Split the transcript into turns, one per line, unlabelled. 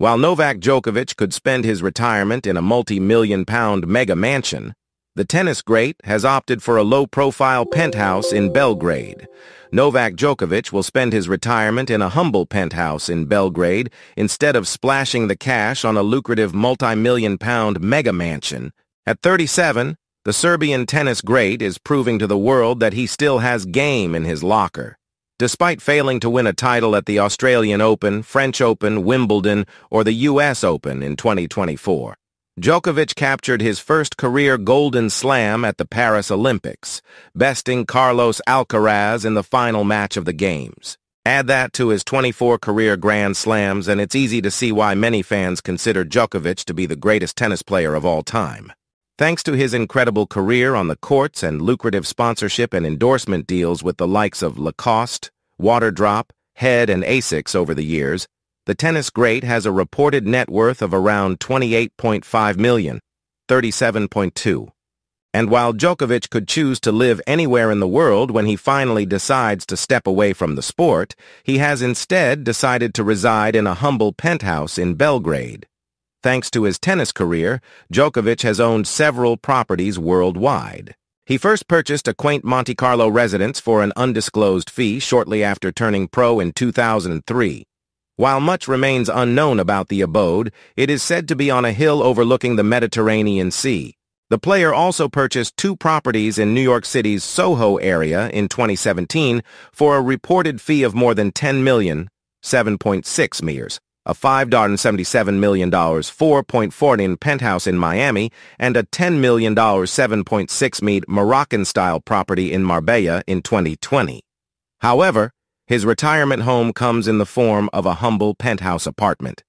While Novak Djokovic could spend his retirement in a multi-million pound mega mansion, the tennis great has opted for a low-profile penthouse in Belgrade. Novak Djokovic will spend his retirement in a humble penthouse in Belgrade instead of splashing the cash on a lucrative multi-million pound mega mansion. At 37, the Serbian tennis great is proving to the world that he still has game in his locker. Despite failing to win a title at the Australian Open, French Open, Wimbledon, or the U.S. Open in 2024, Djokovic captured his first career Golden Slam at the Paris Olympics, besting Carlos Alcaraz in the final match of the Games. Add that to his 24 career Grand Slams, and it's easy to see why many fans consider Djokovic to be the greatest tennis player of all time. Thanks to his incredible career on the courts and lucrative sponsorship and endorsement deals with the likes of Lacoste, Waterdrop, Head, and Asics over the years, the tennis great has a reported net worth of around 28.5 million, 37.2. And while Djokovic could choose to live anywhere in the world when he finally decides to step away from the sport, he has instead decided to reside in a humble penthouse in Belgrade. Thanks to his tennis career, Djokovic has owned several properties worldwide. He first purchased a quaint Monte Carlo residence for an undisclosed fee shortly after turning pro in 2003. While much remains unknown about the abode, it is said to be on a hill overlooking the Mediterranean Sea. The player also purchased two properties in New York City's Soho area in 2017 for a reported fee of more than 10 million, 7.6 meters, a $5.77 million 4.14 penthouse in Miami, and a $10 million 7.6 meet Moroccan-style property in Marbella in 2020. However, his retirement home comes in the form of a humble penthouse apartment.